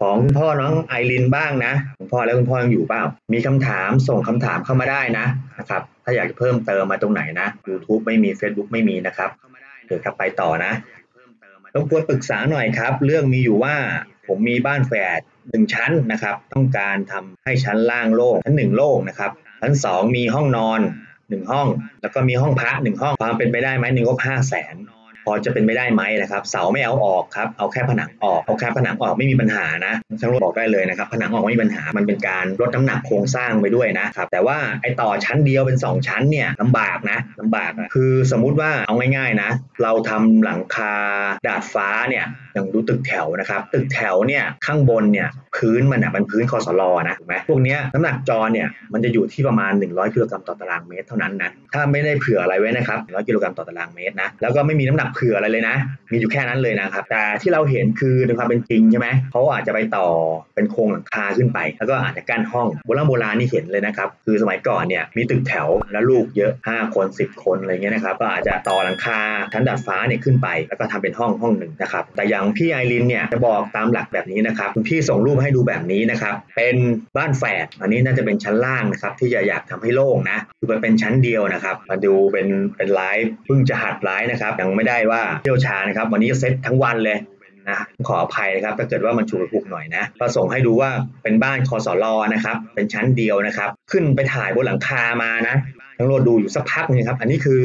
ของพ่อน้องไอรินบ้างนะคุณพ่อแล้วคุณพ่อยังอยู่เปล่า มีคำถามส่งคำถามเข้ามาได้นะนะครับ ถ้าอยากจะเพิ่มเติมมาตรงไหนนะ YouTube ไม่มี Facebook ไม่มีนะครับเดี๋ยวครับไปต่อนะต้องควรปรึกษาหน่อยครับ เรื่องมีอยู่ว่าผมมีบ้านแฝดหนึ่งชั้นนะครับ ต้องการทำให้ชั้นล่างโล่งชั้นหนึ่งโล่งนะครับ ชั้นสองมีห้องนอนหนึ่งห้อง แล้วก็มีห้องพระหนึ่งห้องความเป็นไปได้ไหมหนึ่งงบห้าแสน อจะเป็นไปได้ไหมนะครับ เสาไม่เอาออกครับเอาแค่ผนังออกเอาแค่ผนังออกไม่มีปัญหานะช่างรถบอกได้เลยนะครับ ผนังออกไม่มีปัญหามันเป็นการลดน้ำหนักโครงสร้างไปด้วยนะครับแต่ว่าไอ้ต่อชั้นเดียวเป็น 2 ชั้นเนี่ยลำบากนะลำบากคือสมมุติว่าเอาง่ายๆนะ เราทำหลังคาดาดฟ้าเนี่ยอย่างดูตึกแถวนะครับ ตึกแถวเนี่ยข้างบนเนี่ยพื้นมันอะมันพื้นคอสลอนะถูกไหมพวกเนี้ยน้ำหนักจอเนี่ยมันจะอยู่ที่ประมาณ 100กิโลกรัมต่อตารางเมตรเท่านั้นนะถ้าไม่ได้เผื่ออะไรไว้นะครับ100กิโลกรัมต่อตารางเมตรนะแล้วก็ไม่มีน้ำหนักเผื่ออะไรเลยนะ มีอยู่แค่นั้นเลยนะครับ แต่ที่เราเห็นคือในความเป็นจริงใช่ไหมเขาอาจจะไปต่อเป็นโครงหลังคาขึ้นไป แล้วก็อาจจะกั้นห้องโบราณโบราณนี่เห็นเลยนะครับ คือสมัยก่อนเนี่ยมีตึกแถวแล้วลูกเยอะ 5 คน 10 คนอะไรเงี้ยนะครับ ก็อาจจะต่อหลังคาชั้นดาดฟ้าเนี่ยขึ้นไป แล้วก็ทำเป็นห้องห้องหนึ่งนะครับ แต่อย่างพี่ไอรินเนี่ยจะบอกตามหลักแบบนี้นะครับคุณพี่ส่งรูปให้ดูแบบนี้นะครับ เป็นบ้านแฝด อันนี้น่าจะเป็นชั้นล่างนะครับที่จะอยากทำให้โล่งนะ คือมันเป็นชั้นเดียวนะครับ มาดูเป็นเป็นไลฟ์เพิ่งจะหัดไลฟ์นะครับ ยังไม่ได้ว่าเชี่ยวชาญนะครับ วันนี้เซตทั้งวันเลยนะขออภัยนะครับถ้าเกิดว่ามันฉุกละหุกหน่อยนะก็ส่งให้ดูว่าเป็นบ้านคอสลอนะครับ เป็นชั้นเดียวนะครับ ขึ้นไปถ่ายบนหลังคามานะช่างโรจน์ดูอยู่สักพักนึงครับ อันนี้คือ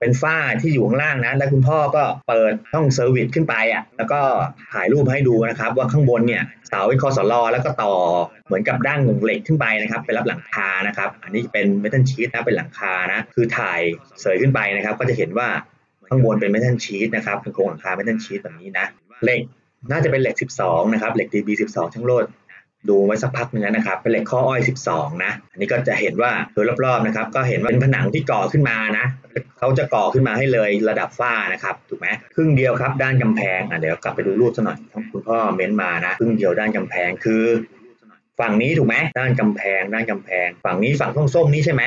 เป็นฝ้าที่อยู่ข้างล่างนะ แล้วคุณพ่อก็เปิดช่อง service ขึ้นไปอะ แล้วก็ถ่ายรูปให้ดูนะครับ ว่าข้างบนเนี่ยเสาเป็นคอสลอแล้วก็ต่อเหมือนกับดั้งเหล็กขึ้นไปนะครับเป็นรับหลังคานะครับ อันนี้เป็น metal sheet นะเป็นหลังคานะ คือถ่ายเสยขึ้นไปนะครับ ก็จะเห็นว่า ข้างบนเป็นเมทัลชีตนะครับเป็นโครงหลังคาเมทัลชีตแบบนี้นะเหล็กน่าจะเป็นเหล็ก 12 นะครับเหล็ก DB12 ช่างโลดดูไว้สักพักนึงนะครับเป็นเหล็กข้ออ้อย 12 นะ อันนี้ก็จะเห็นว่าโดยรอบๆนะครับ ก็เห็นว่าเป็นผนังที่ก่อขึ้นมานะเขาจะก่อขึ้นมาให้เลยระดับฝ้านะครับถูกไหมครึ่งเดียวครับด้านกำแพงอะเดี๋ยวกลับไปดูรูปสักหน่อยคุณพ่อเม้นมานะครึ่งเดียวด้านกำแพงคือ ฝั่งนี้ถูกไหมด้านกำแพงด้านกำแพง ฝั่งนี้ฝั่งส้มๆนี้ใช่ไหม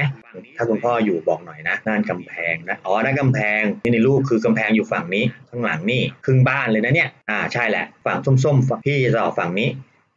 ถ้าคุณพ่ออยู่บอกหน่อยนะด้านกำแพงนะอ๋อด้านกำแพงนี่ในรูปคือกำแพงอยู่ฝั่งนี้ข้างหลังนี่ครึ่งบ้านเลยนะเนี่ยอ่าใช่แหละ ฝั่งส้มๆพี่จะต่อฝั่งนี้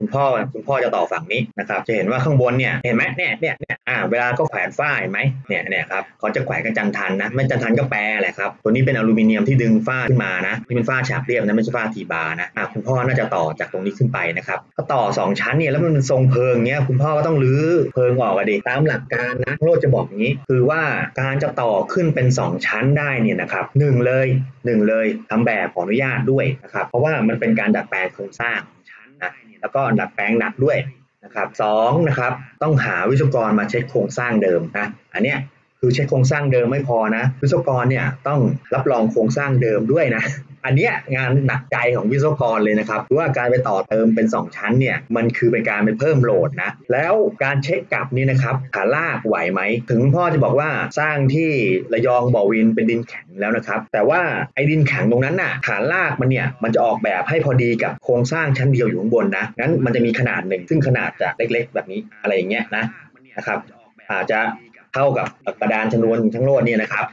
คุณพ่อคุณพ่อจะต่อฝั่งนี้นะครับจะเห็นว่าข้างบนเนี่ยเห็นไหมเนี่ยเนี่ยเนี่ยอ่าเวลาก็แขวนฝ้าเห็นไหมเนี่ยเนี่ยครับเขาจะแขวนกันจันทันนะไม่จันทันก็แปรแหละครับตัวนี้เป็นอลูมิเนียมที่ดึงฝ้าขึ้นมานะที่เป็นฝ้าฉาบเรียบนะไม่ใช่ฝ้าทีบาร์นะอ่าคุณพ่อน่าจะต่อจากตรงนี้ขึ้นไปนะครับก็ต่อ 2 ชั้นเนี่ยแล้วมันเป็นทรงเพิงเนี้ยคุณพ่อก็ต้องรื้อเพิงออกอะดิตามหลักการนะโลดจะบอกงี้ คือว่าการจะต่อขึ้นเป็น 2 ชั้นได้เนี่ยนะครับหนึ่งเลยหนึ่งเลยทำแบบขออนุญาตด้วยนะครับเพราะว่ามันเป็นการดัดแปลงโครงสร้าง นะแล้วก็ดัดแปลงหนักด้วยนะครับสองนะครับต้องหาวิศวกรมาเช็คโครงสร้างเดิมนะอันเนี้ย คือเช็คโครงสร้างเดิมไม่พอนะ วิศวกรเนี่ยต้องรับรองโครงสร้างเดิมด้วยนะอันเนี้ยงานหนักใจของวิศวกรเลยนะครับว่าการไปต่อเติมเป็น 2 ชั้นเนี่ยมันคือเป็นการไปเพิ่มโหลดนะแล้วการเช็คกลับนี่นะครับขาลากไหวไหมถึงพ่อจะบอกว่าสร้างที่ระยองบ่อวินเป็นดินแข็งแล้วนะครับแต่ว่าไอ้ดินแข็งตรงนั้นน่ะฐานลากมันเนี่ยมันจะออกแบบให้พอดีกับโครงสร้างชั้นเดียวอยู่ข้างบนนะงั้นมันจะมีขนาดหนึ่งซึ่งขนาดจะเล็ก ๆ แบบนี้อะไรอย่างเงี้ยนะนะครับอาจจะ เท่ากับกระดานชนวนทั้งโลดเนี่ยนะครับ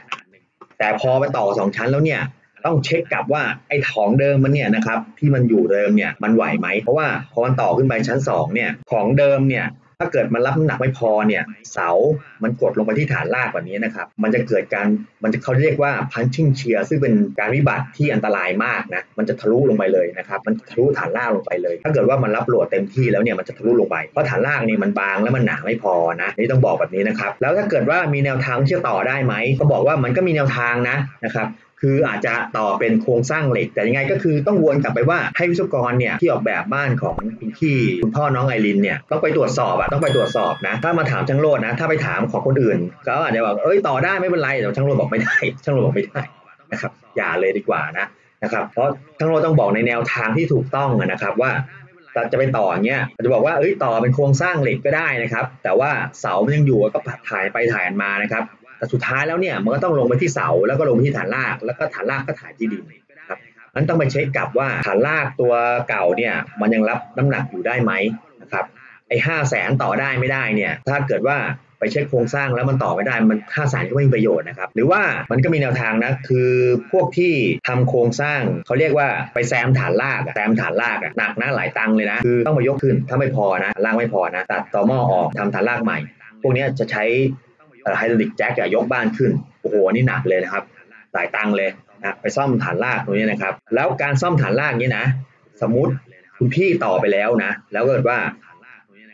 แต่พอไปต่อสองชั้นแล้วเนี่ยต้องเช็คกลับว่าไอ้ของเดิมมันเนี่ยนะครับที่มันอยู่เดิมเนี่ยมันไหวไหมเพราะว่าพอมันต่อขึ้นไปชั้น2เนี่ยของเดิมเนี่ย ถ้าเกิดมันรับน้ำหนักไม่พอเนี่ยเสา มันกดลงไปที่ฐานรากแบบนี้นะครับ มันจะเกิดการ มันจะเขาเรียกว่า punching shear ซึ่งเป็นการวิบัติที่อันตรายมากนะ มันจะทะลุลงไปเลยนะครับ มันทะลุฐานรากลงไปเลย ถ้าเกิดว่ามันรับโหลดเต็มที่แล้วเนี่ย มันจะทะลุลงไป เพราะฐานรากนี่มันบางแล้วมันหนาไม่พอนะ นี่ต้องบอกแบบนี้นะครับ แล้วถ้าเกิดว่ามีแนวทางที่จะต่อได้ไหม ก็บอกว่ามันก็มีแนวทางนะนะครับ คืออาจจะต่อเป็นโครงสร้างเหล็ก แต่ยังไงก็คือต้องวนกลับไปว่าให้วิศวกรเนี่ยที่ออกแบบบ้านของคุณพี่คุณพ่อน้องไอรินเนี่ยต้องไปตรวจสอบอะต้องไปตรวจสอบนะถ้ามาถามช่างโลดนะ ถ้าไปถามของคนอื่นเขาอาจจะบอกเอ้ยต่อได้ไม่เป็นไรแต่ช่างโลดบอกไม่ได้ช่างโลดบอกไม่ได้นะครับอย่าเลยดีกว่านะนะครับเพราะช่างโลดต้องบอกในแนวทางที่ถูกต้องนะครับว่าจะไปต่อเงี้ยจะบอกว่าเอ้ยต่อเป็นโครงสร้างเหล็กก็ได้นะครับ แต่ว่าเสามันยังอยู่ก็ถ่ายไปถ่ายมานะครับ แต่สุดท้ายแล้วเนี่ยมันก็ต้องลงไปที่เสาแล้วก็ลงไปที่ฐานราก แล้วก็ฐานรากก็ถ่ายที่ดินครับนั้นต้องไปเช็คกลับว่าฐานรากตัวเก่าเนี่ยมันยังรับน้ำหนักอยู่ได้ไหมนะครับไอ้ห้าแสนต่อได้ไม่ได้เนี่ยถ้าเกิดว่าไปเช็คโครงสร้างแล้วมันต่อไม่ได้มันห้าแสนก็ไม่มีประโยชน์นะครับหรือว่ามันก็มีแนวทางนะคือพวกที่ทำโครงสร้างเขาเรียกว่าไปแซมฐานรากแซมฐานรากอะหนักนะหลายตังเลยนะคือต้องมายกขึ้นถ้าไม่พอนะรากไม่พอนะตัดต่อหม้อออกทำฐานรากใหม่ พวกนี้จะใช้ hydraulic jack ยกบ้านขึ้นโอ้โหนี่หนักเลยนะครับหลายตังเลยนะไปซ่อมฐานรากตรงนี้นะครับ แล้วการซ่อมฐานรากนี้นะ สมมติคุณพี่ต่อไปแล้วนะ แล้วเกิดว่า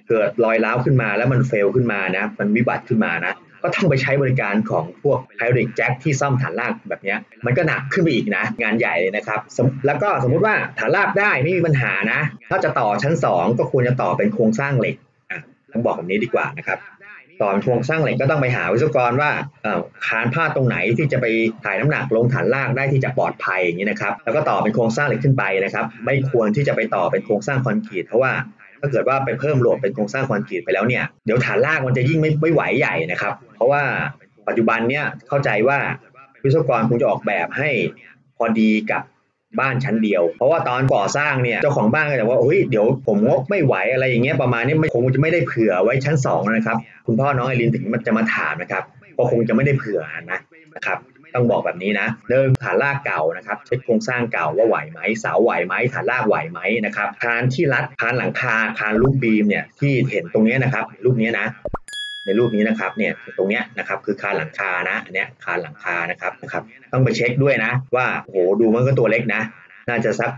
เกิดรอยร้าวขึ้นมาแล้วมันเฟลขึ้นมานะ มันวิบัติขึ้นมานะ ก็ต้องไปใช้บริการของพวกไฮดรอลิกแจ็คที่ซ่อมฐานรากแบบนี้มันก็หนักขึ้นไปอีกนะ งานใหญ่เลยนะครับ แล้วก็สมมุติว่าฐานรากได้ไม่มีปัญหานะ ถ้าจะต่อชั้น 2 ก็ควรจะต่อเป็นโครงสร้างเหล็กอะต้องบอกแบบนี้ดีกว่านะครับ ต่อนโครงสร้างเหล็กก็ต้องไปหาวิศวกรว่าคานพาดตรงไหนที่จะไปถ่ายน้ำหนักลงฐานรากได้ที่จะปลอดภัยอย่างนี้นะครับ แล้วก็ต่อเป็นโครงสร้างเหล็กขึ้นไปนะครับ ไม่ควรที่จะไปต่อเป็นโครงสร้างคอนกรีตเพราะว่าถ้าเกิดว่าไปเพิ่มโหลดเป็นโครงสร้างคอนกรีตไปแล้วเนี่ยเดี๋ยวฐานรากมันจะยิ่งไม่ไม่ไหวใหญ่นะครับ เพราะว่าปัจจุบันเนี่ยเข้าใจว่าวิศวกรคงจะออกแบบให้พอดีกับ บ้านชั้นเดียว เพราะว่าตอนก่อสร้างเนี่ยเจ้าของบ้านก็จะว่าเฮ้ยเดี๋ยวผมงบไม่ไหวอะไรอย่างเงี้ยประมาณนี้ไม่คงจะไม่ได้เผื่อไว้ชั้นสองนะครับคุณพ่อน้องไอรินถึงมันจะมาถามนะครับก็คงจะไม่ได้เผื่อนะนะครับต้องบอกแบบนี้นะเดิมฐานรากเก่านะครับเช็คโครงสร้างเก่าว่าไหวไหมเสาไหวไหมฐานรากไหวไหมนะครับคานที่รัดคานหลังคาคานลูกบีมเนี่ยที่เห็นตรงนี้นะครับรูปนี้นะ ในรูปนี้นะครับเนี่ยตรงเนี้ยนะครับคือคานหลังคานะอันเนี้ยคานหลังคานะครับนะครับ ต้องไปเช็คด้วยนะว่าโหดูมันก็ตัวเล็กนะ น่าจะสัก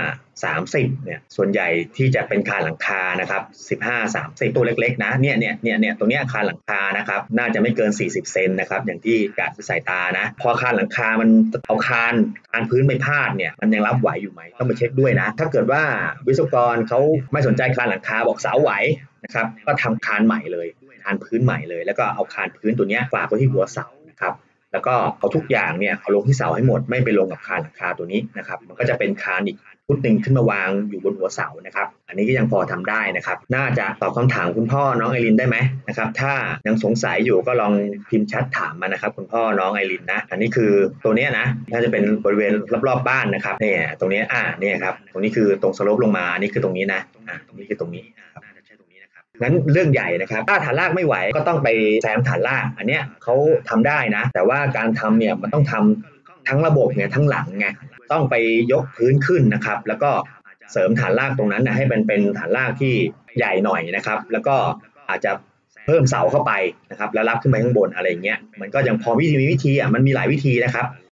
15 30เนี่ยส่วนใหญ่ที่จะเป็นคานหลังคานะครับ15 30ตัวเล็กๆนะเนี่ยเนี่ยเนี่ยเนี่ยตรงเนี้ยคานหลังคานะครับน่าจะไม่เกิน 40เซนนะครับอย่างที่กาดสายตานะพอคานหลังคามันเอาคานคานพื้นไม่พาดเนี่ยมันยังรับไหวอยู่ไหมต้องไปเช็คด้วยนะ ถ้าเกิดว่าวิศวกรเขาไม่สนใจคานหลังคาบอกเสาไหวนะครับก็ทำคานใหม่เลย คานพื้นใหม่เลย แล้วก็เอาคานพื้นตัวนี้ฝากไว้ที่หัวเสานะครับแล้วก็เอาทุกอย่างเนี่ยเอาลงที่เสาให้หมดไม่ไปลงกับคานหลังคาตัวนี้นะครับ มันก็จะเป็นคานอีกพุดหนึ่งขึ้นมาวางอยู่บนหัวเสานะครับ อันนี้ก็ยังพอทำได้นะครับ น่าจะตอบคำถามคุณพ่อน้องไอรินได้ไหมนะครับ ถ้ายังสงสัยอยู่ก็ลองพิมพ์แชทถามมานะครับ คุณพ่อน้องไอรินนะ อันนี้คือตัวเนี้ยนะน่าจะเป็นบริเวณรอบๆบ้านนะครับเนี่ยตรงนี้อ่าเนี่ยครับตรงนี้คือตรงสโลปลงมาอันนี้คือตรงนี้นะอ่าตรงนี้คือตรงนี้ครับ งั้นเรื่องใหญ่นะครับถ้าฐานรากไม่ไหวก็ต้องไปแซมฐานราก อันเนี้ยเขาทำได้นะ แต่ว่าการทำเนี่ยมันต้องทำทั้งระบบเนี่ยทั้งหลังไงต้องไปยกพื้นขึ้นนะครับ แล้วก็เสริมฐานรากตรงนั้นนะให้เป็นเป็นฐานรากที่ใหญ่หน่อยนะครับ แล้วก็อาจจะเพิ่มเสาเข้าไปนะครับ แล้วรับขึ้นไปข้างบนอะไรอย่างเงี้ยมันก็ยังพอวิธีมีวิธีอะมันมีหลายวิธีนะครับ